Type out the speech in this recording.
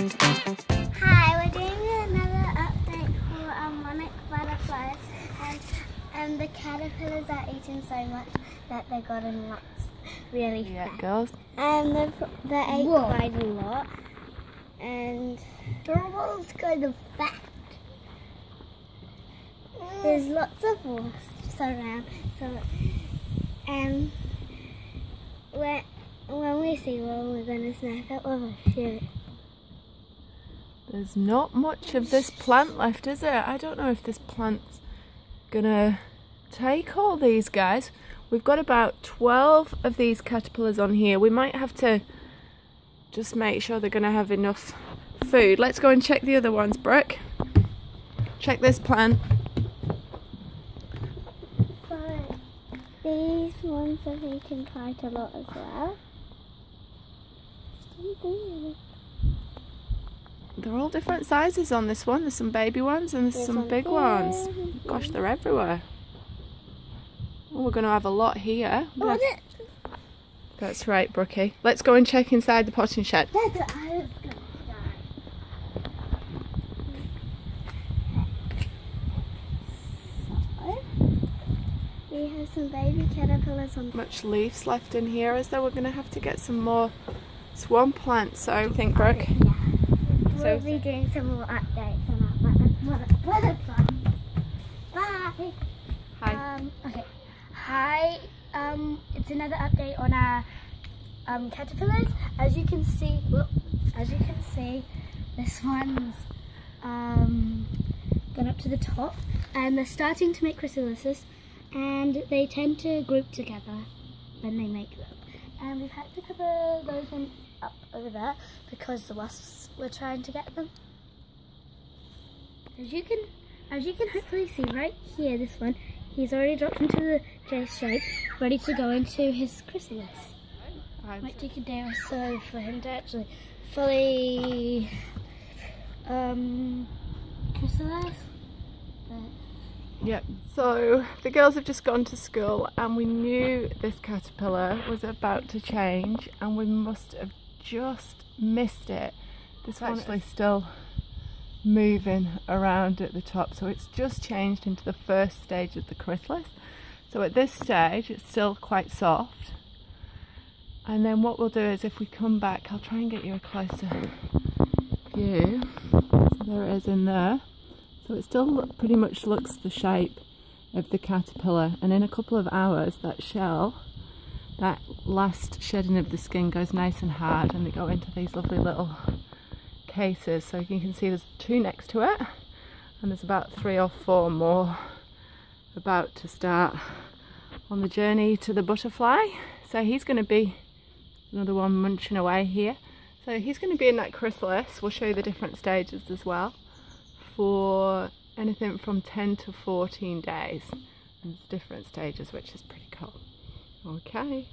Hi, we're doing another update for our monarch butterflies and, and the caterpillars are eating so much that they've gotten lots really Yeah, fat. girls. And they they ate Whoa. quite a lot and They're almost kind of fat. Mm. there's lots of wasps around so um when, when we see one we're going to snack it with a shoot. There's not much of this plant left, is there? I don't know if this plant's gonna take all these guys. We've got about 12 of these caterpillars on here. We might have to just make sure they're gonna have enough food. Let's go and check the other ones, Brooke. Check this plant. So these ones have eaten quite a lot as well. They're all different sizes on this one. There's some baby ones and there's There's some big ones. Gosh, they're everywhere. Oh, we're gonna have a lot here. Have- That's right, Brookie. Let's go and check inside the potting shed. That's what I was going to say. So, we have some baby caterpillars on Much leaves left in here, as though we're gonna have to get some more swan plants. So, I think, Brooke. Yeah. We'll So- be doing some more updates on our butterfly. Bye. Hi. Um, okay. Hi. Um, it's another update on our um, caterpillars. As you can see, as you can see, this one's um, gone up to the top, and they're starting to make chrysalises, and they tend to group together when they make them. And we've had to cover those ones up over there because the wasps were trying to get them. As you can, as you can hopefully see right here, this one, he's already dropped into the J shape, ready to go into his chrysalis. Might take a day or so for him to actually fully um, chrysalis. But Yep. So the girls have just gone to school, and we knew this caterpillar was about to change, and we must have just missed it. This one's actually still moving around at the top, so it's just changed into the first stage of the chrysalis. So at this stage, it's still quite soft. And then what we'll do is, if we come back, I'll try and get you a closer view. So there it is in there. So it still pretty much looks the shape of the caterpillar and in a couple of hours that shell, that last shedding of the skin goes nice and hard and they go into these lovely little cases. So you can see there's two next to it and there's about three or four more about to start on the journey to the butterfly. So he's going to be another one munching away here. So he's going to be in that chrysalis. We'll show you the different stages as well for anything from 10 to 14 days. And it's different stages, which is pretty cool. Okay.